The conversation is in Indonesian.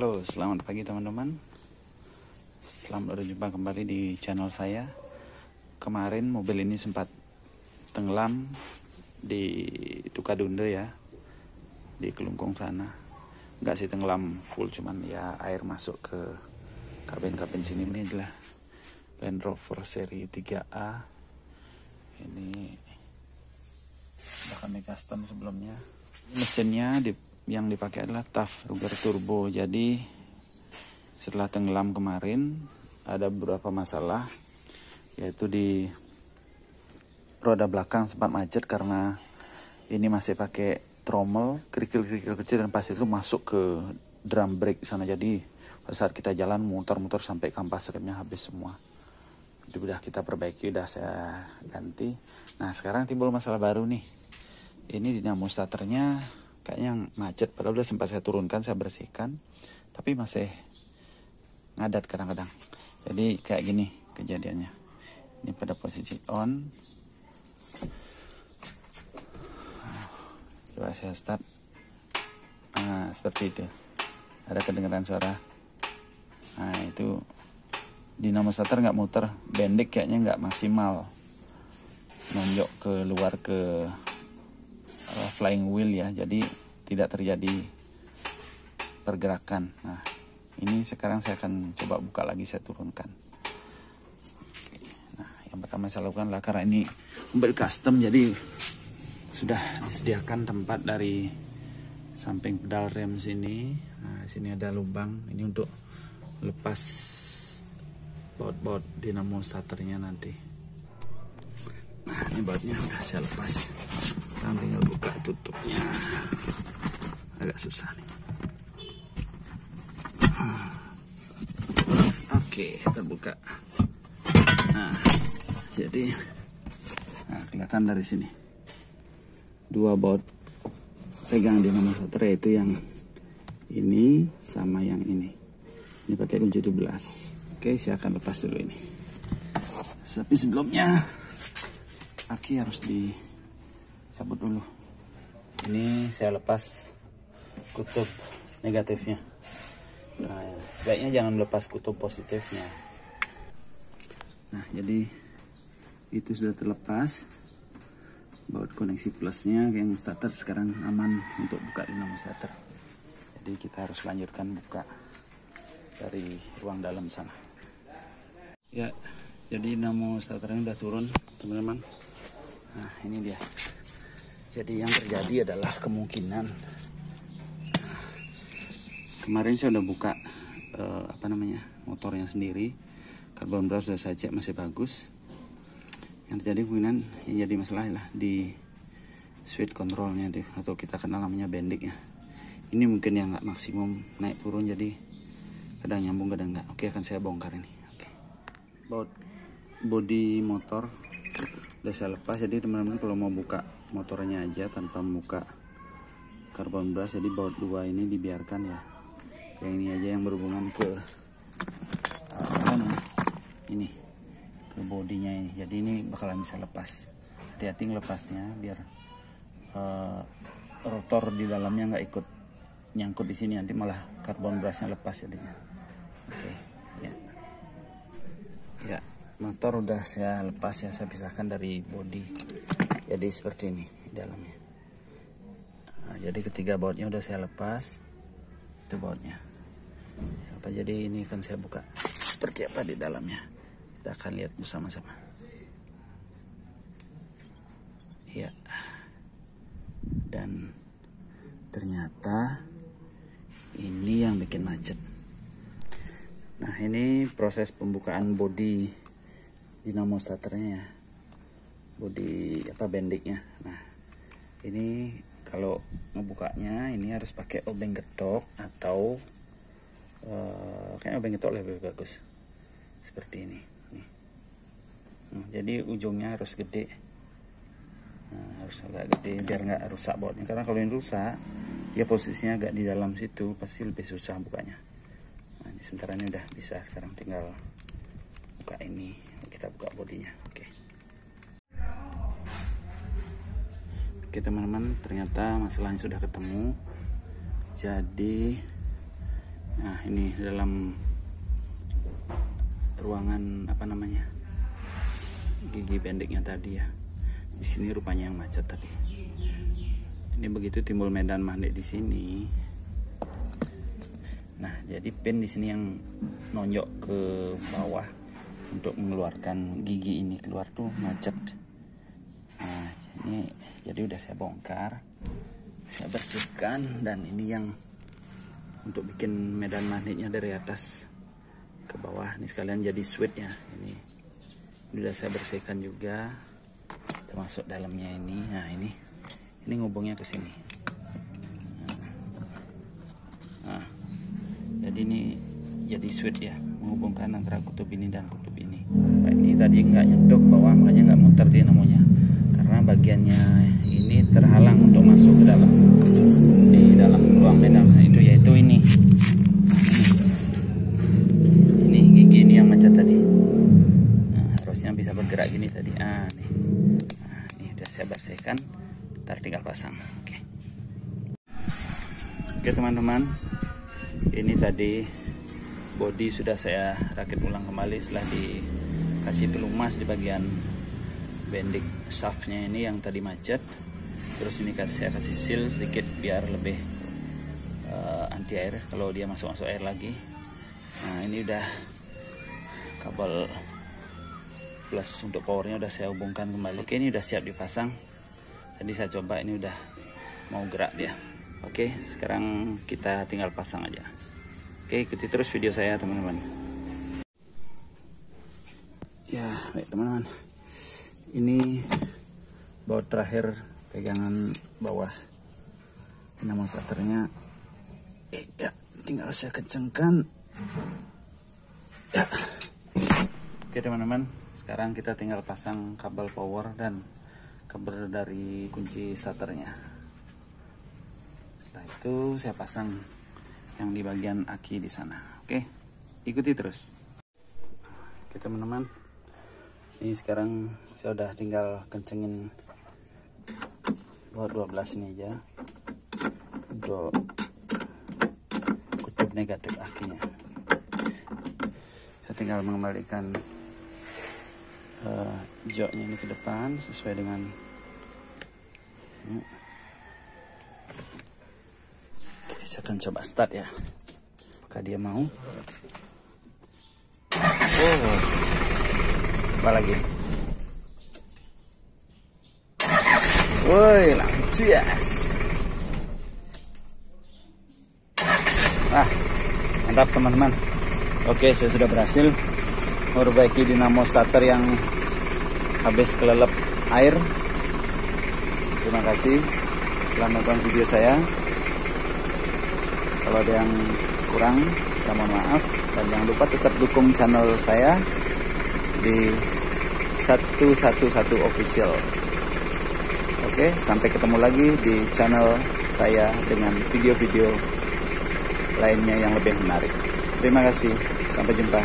Halo, selamat pagi teman-teman. Selamat berjumpa kembali di channel saya. Kemarin mobil ini sempat tenggelam di Tukadunde ya, di Kelungkung sana. Enggak sih tenggelam full, cuman ya air masuk ke kabin-kabin sini. Ini adalah Land Rover seri 3A. Ini bahkan custom sebelumnya. Mesinnya di yang dipakai adalah TAF Ruger Turbo. Jadi setelah tenggelam kemarin ada beberapa masalah yaitu di roda belakang sempat macet karena ini masih pakai trommel. Kerikil-kerikil kecil dan pas itu masuk ke drum brake sana. Jadi pada saat kita jalan muter-muter sampai kampas remnya habis semua. Jadi udah kita perbaiki udah saya ganti. Nah sekarang timbul masalah baru nih. Ini dinamo starternya kayaknya macet padahal udah sempat saya turunkan saya bersihkan. Tapi masih ngadat kadang-kadang. Jadi kayak gini kejadiannya. Ini pada posisi on. Coba saya start. Nah seperti itu. Ada kedengaran suara? Nah itu dinamo starter nggak muter bendek kayaknya nggak maksimal. Nonjok ke luar ke flying wheel ya jadi tidak terjadi pergerakan. Nah ini sekarang saya akan coba buka lagi saya turunkan. Nah yang pertama saya lakukan lah karena ini mobil custom jadi sudah disediakan tempat dari samping pedal rem sini. Nah sini ada lubang ini untuk lepas baut-baut dinamo starternya nanti. Nah ini bautnya udah saya lepas tinggal buka tutupnya. Agak susah nih. Oke terbuka. Nah jadi nah, kelihatan dari sini. Dua baut pegang dinamo starter yaitu yang ini sama yang ini. Ini pakai kunci 12 oke saya akan lepas dulu ini. Tapi sebelumnya aki harus dicabut dulu. Ini saya lepas kutub negatifnya. Nah sebaiknya jangan lepas kutub positifnya. Nah jadi itu sudah terlepas. Baut koneksi plusnya yang starter sekarang aman untuk buka dinamo starter. Jadi kita harus lanjutkan buka dari ruang dalam sana. Ya jadi dinamo starternya udah turun teman-teman. Nah ini dia jadi yang terjadi adalah kemungkinan. Nah, kemarin saya udah buka uh, apa namanya motornya sendiri. Karbon brush sudah saya cek masih bagus. Yang terjadi kemungkinan yang jadi masalah lah di switch controlnya atau kita kenal namanya bending ya. Ini mungkin yang nggak maksimum naik turun jadi kadang nyambung kadang nggak. Oke akan saya bongkar ini. Oke. Body motor udah saya lepas jadi teman-teman kalau mau buka motornya aja tanpa membuka karbon brush jadi baut dua ini dibiarkan ya. Yang ini aja yang berhubungan ke ini ke bodinya ini. Jadi ini bakalan bisa lepas. Hati-hati lepasnya biar uh, rotor di dalamnya nggak ikut nyangkut di sini nanti malah karbon brushnya lepas jadinya. Oke okay, ya. Ya motor udah saya lepas ya. Saya pisahkan dari bodi jadi seperti ini di dalamnya. Nah, jadi ketiga bautnya udah saya lepas. Itu bautnya. Apa jadi ini akan saya buka. Seperti apa di dalamnya? Kita akan lihat bersama-sama. Ya dan ternyata ini yang bikin macet. Nah ini proses pembukaan body dinamo starternya ya body apa bendiknya. Nah ini kalau ngebukanya ini harus pakai obeng getok atau uh, kayaknya obeng getok lebih bagus. Seperti ini nah, jadi ujungnya harus gede. Nah, harus agak gede biar nggak rusak bautnya. Karena kalau ini rusak ya posisinya agak di dalam situ pasti lebih susah bukanya. Nah ini sementara ini udah bisa. Sekarang tinggal buka ini kita buka bodinya. Oke oke teman-teman ternyata masalahnya sudah ketemu. Jadi nah ini dalam ruangan apa namanya gigi pendeknya tadi ya. Di sini rupanya yang macet tadi. Ini begitu timbul medan magnet di sini. Nah jadi pin di sini yang nonjok ke bawah untuk mengeluarkan gigi ini keluar tuh macet. Nah ini jadi udah saya bongkar saya bersihkan dan ini yang untuk bikin medan magnetnya dari atas ke bawah. Ini sekalian jadi switch ya ini. Sudah saya bersihkan juga termasuk dalamnya ini. Nah ini ini ngubungnya ke sini. Nah, jadi ini jadi switch ya menghubungkan antara kutub ini dan kutub ini. Nah, ini tadi nggak nyentuh ke bawah makanya nggak muter dia namanya bagiannya ini terhalang untuk masuk ke dalam di dalam ruang medan nah, itu yaitu ini. Bergerak gini tadi. Ah nih. Nah, ini udah saya bersihkan. Ntar tinggal pasang. Oke. Oke teman-teman. Ini tadi body sudah saya rakit ulang kembali setelah dikasih pelumas di bagian bending shaftnya ini yang tadi macet. Terus ini kasih saya kasih seal sedikit biar lebih uh, anti air kalau dia masuk masuk air lagi. Nah ini udah kabel plus untuk powernya udah saya hubungkan kembali. Oke ini udah siap dipasang. Tadi saya coba ini udah mau gerak dia. Oke sekarang kita tinggal pasang aja. Oke ikuti terus video saya teman-teman. Ya baik teman-teman ini baut terakhir pegangan bawah. Nama starternya. Eh, ya tinggal saya kencengkan. Ya. Oke teman-teman. Sekarang kita tinggal pasang kabel power dan kabel dari kunci starternya. Setelah itu saya pasang yang di bagian aki di sana. Oke ikuti terus. Oke teman-teman. Ini sekarang saya udah tinggal kencengin buat 12 ini aja. Untuk kutub negatif akinya. Saya tinggal mengembalikan uh, joknya ini ke depan sesuai dengan ya. Oke, saya akan coba start ya. Apakah dia mau? Oh. Apa lagi woi lanjut ah mantap teman-teman. Oke saya sudah berhasil memperbaiki dinamo starter yang habis kelelep air. Terima kasih telah nonton video saya. Kalau ada yang kurang saya mohon maaf. Dan jangan lupa tetap dukung channel saya di 111 official oke sampai ketemu lagi di channel saya dengan video-video lainnya yang lebih menarik. Terima kasih. Sampai jumpa